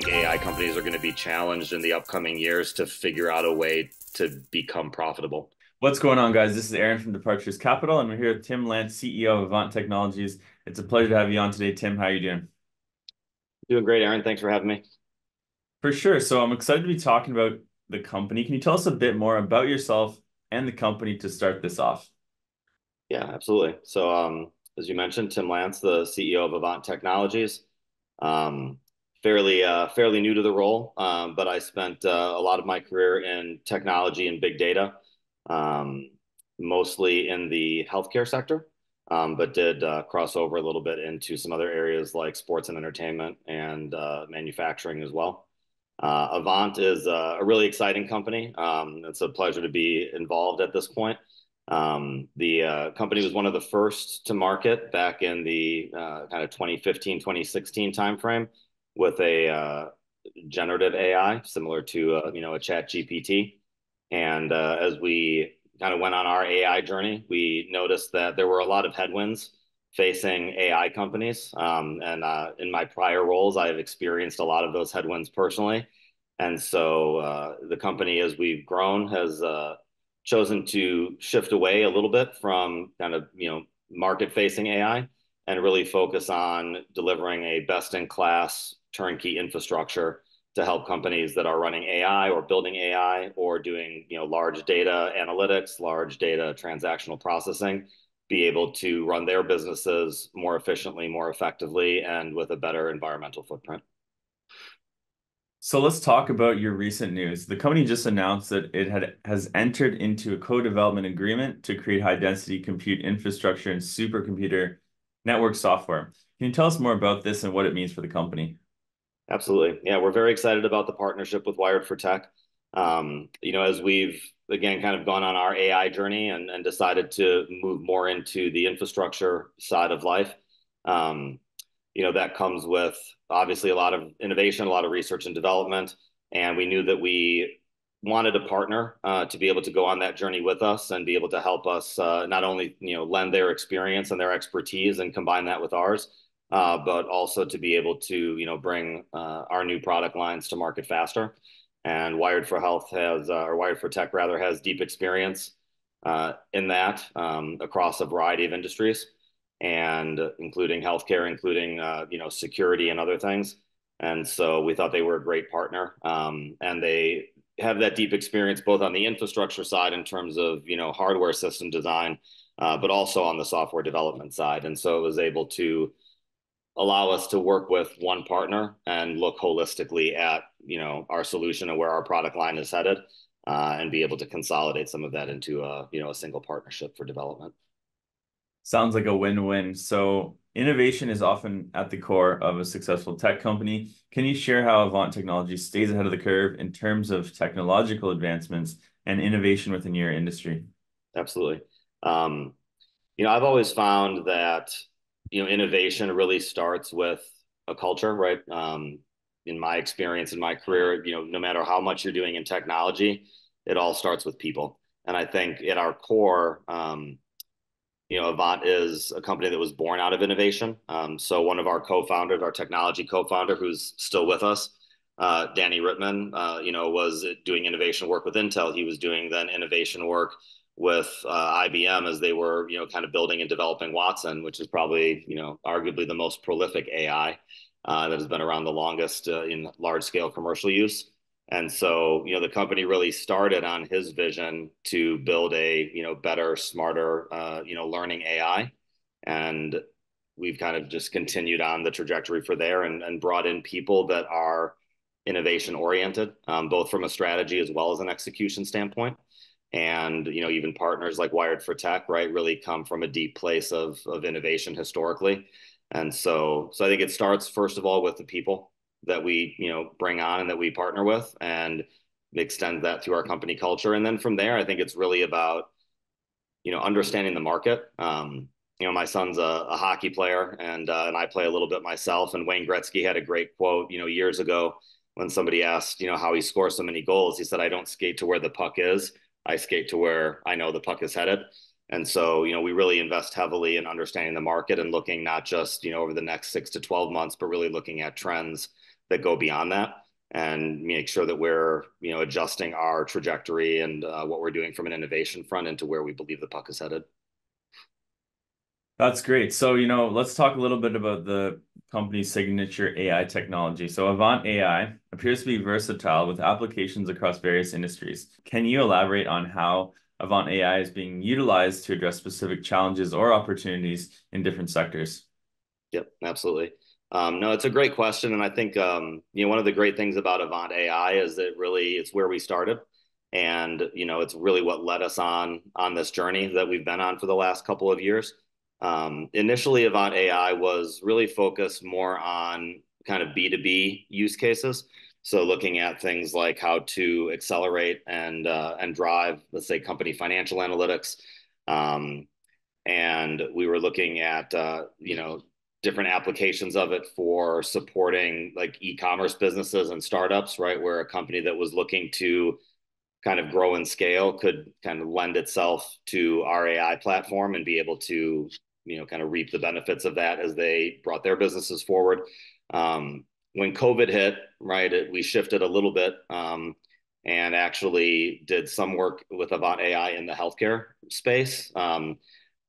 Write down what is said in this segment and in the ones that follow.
think AI companies are going to be challenged in the upcoming years to figure out a way to become profitable. What's going on, guys? This is Aaron from Departures Capital, and we're here with Tim Lantz, CEO of Avant Technologies. It's a pleasure to have you on today, Tim. How are you doing? Doing great, Aaron. Thanks for having me. For sure. So I'm excited to be talking about the company. Can you tell us a bit more about yourself and the company to start this off? Yeah, absolutely. So, um, as you mentioned, Tim Lantz, the CEO of Avant Technologies. Um, fairly uh, fairly new to the role, um, but I spent uh, a lot of my career in technology and big data, um, mostly in the healthcare sector, um, but did uh, cross over a little bit into some other areas like sports and entertainment and uh, manufacturing as well. Uh, Avant is a really exciting company. Um, it's a pleasure to be involved at this point. Um, the uh, company was one of the first to market back in the uh, kind of 2015, 2016 timeframe with a uh, generative AI similar to uh, you know a Chat GPT. And uh, as we kind of went on our AI journey, we noticed that there were a lot of headwinds facing AI companies. Um, and uh, in my prior roles, I've experienced a lot of those headwinds personally. And so the company, as we've grown, has chosen to shift away a little bit from kind of, you know, market-facing AI and really focus on delivering a best-in-class turnkey infrastructure to help companies that are running AI or building AI or doing, you know, large data analytics, large data transactional processing, be able to run their businesses more efficiently, more effectively, and with a better environmental footprint. So let's talk about your recent news. The company just announced that it had has entered into a co-development agreement to create high-density compute infrastructure and supercomputer network software. Can you tell us more about this and what it means for the company? Absolutely. Yeah, we're very excited about the partnership with Wired for Tech. Um, you know, as we've again kind of gone on our AI journey and, decided to move more into the infrastructure side of life, um, you know, that comes with obviously a lot of innovation, a lot of research and development. And we knew that we wanted a partner uh, to be able to go on that journey with us and be able to help us uh, not only you know lend their experience and their expertise and combine that with ours, uh, but also to be able to you know bring uh, our new product lines to market faster. And Wired for Health has, uh, or Wired for Tech rather, has deep experience uh, in that um, across a variety of industries and including healthcare, including uh, you know security and other things. And so we thought they were a great partner, um, and they have that deep experience both on the infrastructure side in terms of you know hardware system design, uh, but also on the software development side. And so it was able to allow us to work with one partner and look holistically at you know our solution and where our product line is headed, uh, and be able to consolidate some of that into a you know a single partnership for development. Sounds like a win-win. So innovation is often at the core of a successful tech company. Can you share how Avant Technology stays ahead of the curve in terms of technological advancements and innovation within your industry? Absolutely. Um, you know, I've always found that, you know, innovation really starts with a culture, right? Um, in my experience in my career, you know, no matter how much you're doing in technology, it all starts with people. And I think at our core, um, you know, Avant is a company that was born out of innovation. Um, so one of our co-founders, our technology co-founder, who's still with us, uh, Danny Rittman, uh, you know, was doing innovation work with Intel. He was doing then innovation work with uh, IBM as they were, you know, kind of building and developing Watson, which is probably, you know, arguably the most prolific AI uh, that has been around the longest uh, in large-scale commercial use. And so, you know, the company really started on his vision to build a, you know, better, smarter, uh, you know, learning AI. And we've kind of just continued on the trajectory for there and, and brought in people that are innovation oriented, um, both from a strategy as well as an execution standpoint. And, you know, even partners like Wired for Tech, right, really come from a deep place of, of innovation historically. And so, so I think it starts first of all with the people that we you know bring on and that we partner with and extend that to our company culture. And then from there i think it's really about you know understanding the market. Um, you know my son's a, a hockey player and uh, and i play a little bit myself. And wayne gretzky had a great quote you know years ago when somebody asked you know how he scores so many goals. He said i don't skate to where the puck is i skate to where i know the puck is headed and so, you know, we really invest heavily in understanding the market and looking not just, you know, over the next six to 12 months, but really looking at trends that go beyond that and make sure that we're you know adjusting our trajectory and uh, what we're doing from an innovation front into where we believe the puck is headed. That's great. So, you know, let's talk a little bit about the company's signature AI technology. So, Avant AI appears to be versatile with applications across various industries. Can you elaborate on how Avant AI is being utilized to address specific challenges or opportunities in different sectors? Yep, absolutely. Um, no, it's a great question, and I think um, you know one of the great things about Avant AI is that really it's where we started, and you know it's really what led us on on this journey that we've been on for the last couple of years. Um, initially, Avant AI was really focused more on kind of B two B use cases. So looking at things like how to accelerate and uh, and drive, let's say, company financial analytics, um, and we were looking at uh, you know different applications of it for supporting like e-commerce businesses and startups, right? Where a company that was looking to kind of grow and scale could kind of lend itself to our AI platform and be able to, you know, kind of reap the benefits of that as they brought their businesses forward. Um, when COVID hit, right, it, we shifted a little bit um, and actually did some work with Avant AI in the healthcare space, um,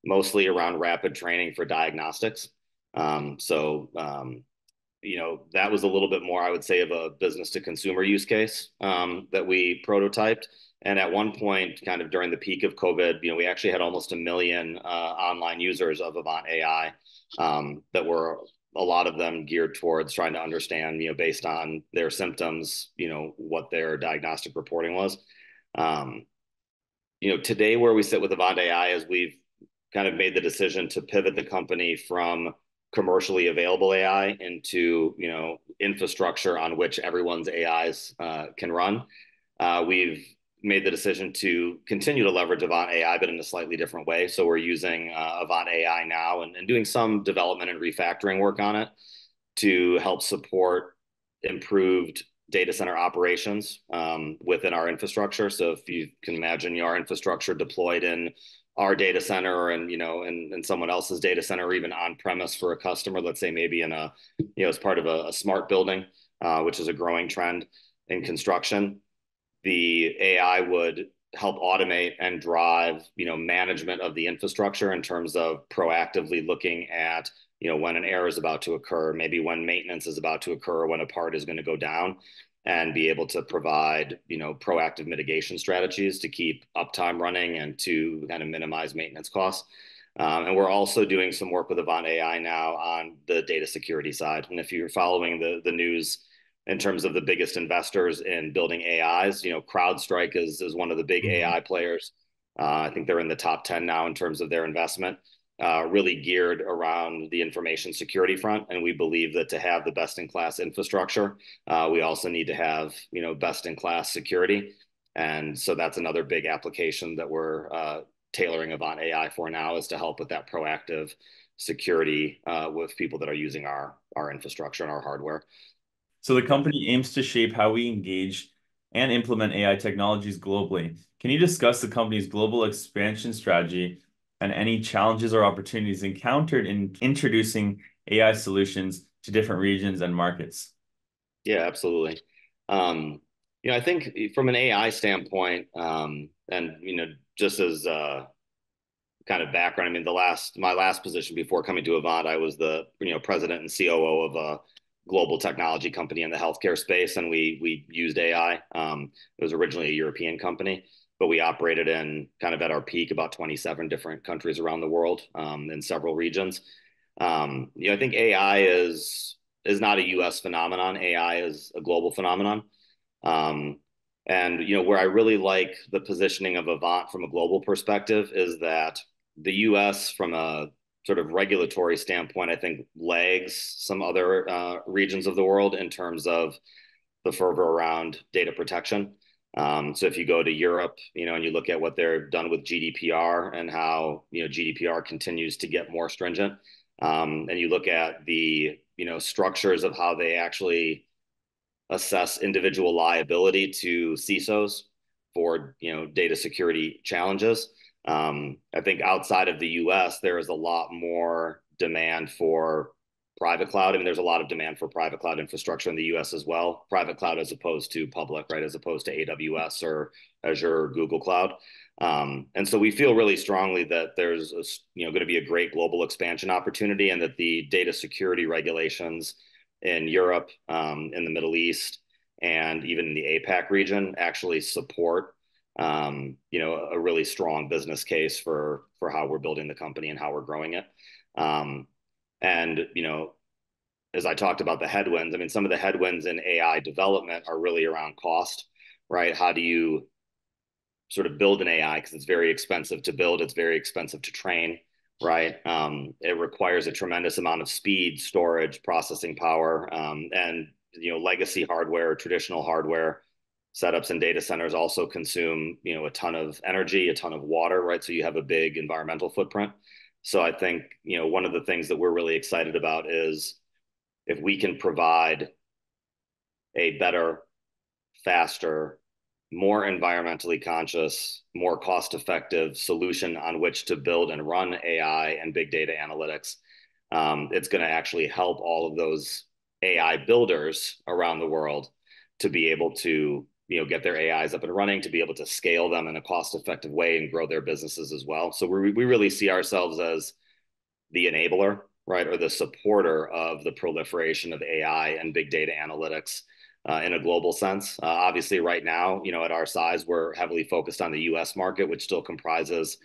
mostly around rapid training for diagnostics. Um, so, um, you know, that was a little bit more, I would say, of a business to consumer use case um, that we prototyped. And at one point, kind of during the peak of COVID, you know, we actually had almost a million uh, online users of Avant AI um, that were a lot of them geared towards trying to understand, you know, based on their symptoms, you know, what their diagnostic reporting was. Um, you know, today where we sit with Avant AI is we've kind of made the decision to pivot the company from commercially available AI into you know infrastructure on which everyone's AIs uh, can run. Uh, we've made the decision to continue to leverage Avant AI, but in a slightly different way. So we're using uh, Avant AI now and, and doing some development and refactoring work on it to help support improved data center operations um, within our infrastructure. So if you can imagine our infrastructure deployed in our data center and you know and, and someone else's data center or even on premise for a customer let's say maybe in a you know as part of a, a smart building uh, which is a growing trend in construction the ai would help automate and drive you know management of the infrastructure in terms of proactively looking at you know when an error is about to occur maybe when maintenance is about to occur or when a part is going to go down and be able to provide you know proactive mitigation strategies to keep uptime running and to kind of minimize maintenance costs. Um, and we're also doing some work with Avant AI now on the data security side. And if you're following the the news in terms of the biggest investors in building AIs, you know, CrowdStrike is is one of the big mm-hmm. AI players. Uh, I think they're in the top ten now in terms of their investment really geared around the information security front. And we believe that to have the best in class infrastructure, uh, we also need to have, you know, best in class security. And so that's another big application that we're uh, tailoring Avant AI for now is to help with that proactive security uh, with people that are using our, our infrastructure and our hardware. So the company aims to shape how we engage and implement AI technologies globally. Can you discuss the company's global expansion strategy and any challenges or opportunities encountered in introducing AI solutions to different regions and markets? Yeah, absolutely. Um, you know, I think from an AI standpoint, um, and you know, just as uh, kind of background, I mean, the last my last position before coming to Avant, I was the you know president and COO of a global technology company in the healthcare space, and we we used AI. Um, it was originally a European company, but we operated in kind of at our peak about 27 different countries around the world um, in several regions. Um, you know, I think AI is is not a U.S. phenomenon. AI is a global phenomenon. Um, and you know, where I really like the positioning of Avant from a global perspective is that the U.S. from a sort of regulatory standpoint, I think lags some other uh, regions of the world in terms of the fervor around data protection. Um, so if you go to Europe, you know, and you look at what they're done with GDPR and how you know GDPR continues to get more stringent, um, and you look at the you know structures of how they actually assess individual liability to CISOs for you know data security challenges. Um, I think outside of the U.S., there is a lot more demand for private cloud. I mean, there's a lot of demand for private cloud infrastructure in the US as well, private cloud as opposed to public, right? As opposed to AWS or Azure or Google Cloud. Um, and so we feel really strongly that there's a, you know going to be a great global expansion opportunity, and that the data security regulations in Europe, um, in the Middle East, and even in the APAC region actually support um, you know a really strong business case for for how we're building the company and how we're growing it. Um, and you know, as I talked about the headwinds, I mean, some of the headwinds in AI development are really around cost, right? How do you sort of build an AI because it's very expensive to build, it's very expensive to train, right? Um, it requires a tremendous amount of speed, storage, processing power, um, and you know legacy hardware, traditional hardware setups and data centers also consume you know a ton of energy, a ton of water, right? So you have a big environmental footprint. So I think you know one of the things that we're really excited about is if we can provide a better, faster, more environmentally conscious, more cost effective solution on which to build and run AI and big data analytics. Um, it's going to actually help all of those AI builders around the world to be able to you know get their AIs up and running to be able to scale them in a cost effective way and grow their businesses as well. So we we really see ourselves as the enabler, right, or the supporter of the proliferation of AI and big data analytics uh, in a global sense. Uh, obviously, right now, you know, at our size, we're heavily focused on the U.S. market, which still comprises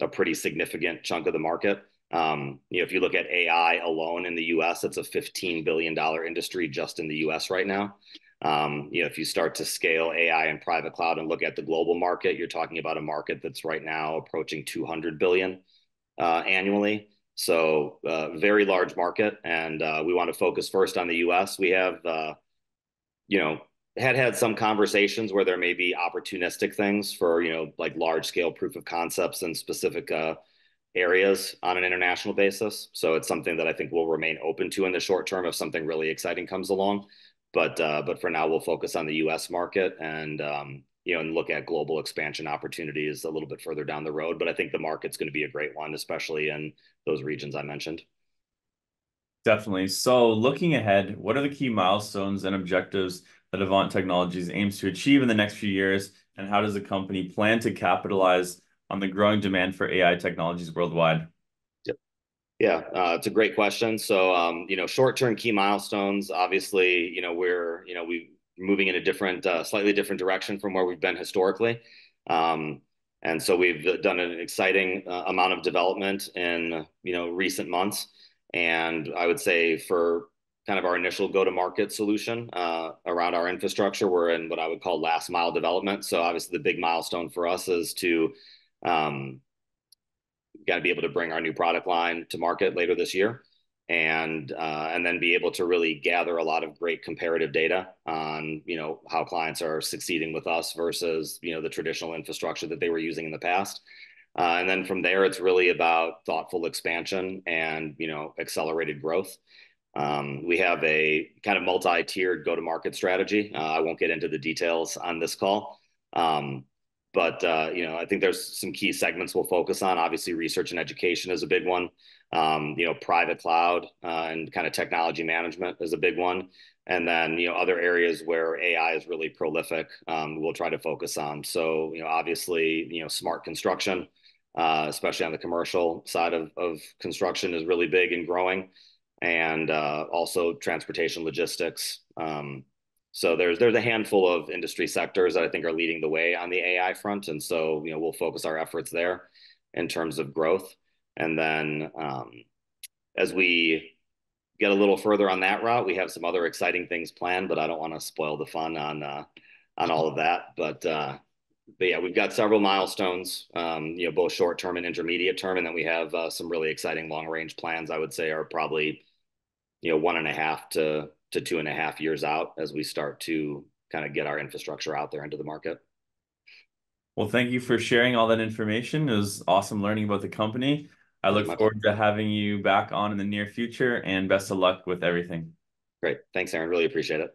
a pretty significant chunk of the market. Um, you know, if you look at AI alone in the U.S., it's a $15 billion industry just in the U.S. right now. Um, you know, if you start to scale AI and private cloud and look at the global market, you're talking about a market that's right now approaching 200 billion uh, annually. So, uh, very large market, and uh, we want to focus first on the U.S. We have you know, had had some conversations where there may be opportunistic things for, you know, like large scale proof of concepts in specific areas on an international basis. So it's something that I think we'll remain open to in the short term if something really exciting comes along. But uh, but for now, we'll focus on the U.S. market and um, you know and look at global expansion opportunities a little bit further down the road. But I think the market's going to be a great one, especially in those regions I mentioned. Definitely. So looking ahead, what are the key milestones and objectives that Avant Technologies aims to achieve in the next few years, and how does the company plan to capitalize on the growing demand for AI technologies worldwide? Yeah, uh, it's a great question. So, um, you know, short-term key milestones. Obviously, you know, we're you know we moving in a different, uh, slightly different direction from where we've been historically. Um, and so we've done an exciting uh, amount of development in you know recent months. And I would say for kind of our initial go-to-market solution around our infrastructure, we're in what I would call last mile development. So obviously the big milestone for us is to um, got to be able to bring our new product line to market later this year and uh, and then be able to really gather a lot of great comparative data on you know how clients are succeeding with us versus you know the traditional infrastructure that they were using in the past uh, and then from there, it's really about thoughtful expansion and you know accelerated growth. Um, we have a kind of multi-tiered go-to-market strategy. Uh, I won't get into the details on this call, um, but uh, you know I think there's some key segments we'll focus on. Obviously, research and education is a big one. Um, you know, private cloud uh, and kind of technology management is a big one. And then, you know, other areas where AI is really prolific, um, we'll try to focus on. So, you know, obviously, you know, smart construction, uh, especially on the commercial side of, of construction, is really big and growing, and uh, also transportation logistics. Um, so there's there's a handful of industry sectors that I think are leading the way on the AI front, and so you know we'll focus our efforts there in terms of growth, and then um, as we get a little further on that route, we have some other exciting things planned, but I don't want to spoil the fun on uh, on all of that. But uh, but yeah, we've got several milestones, um, you know, both short term and intermediate term, and then we have uh, some really exciting long range plans. I would say are probably, you know, one and a half to to two and a half years out as we start to kind of get our infrastructure out there into the market. Well, thank you for sharing all that information. It was awesome learning about the company. I look forward to having you back on in the near future, and best of luck with everything. Great, thanks, Aaron. Really appreciate it.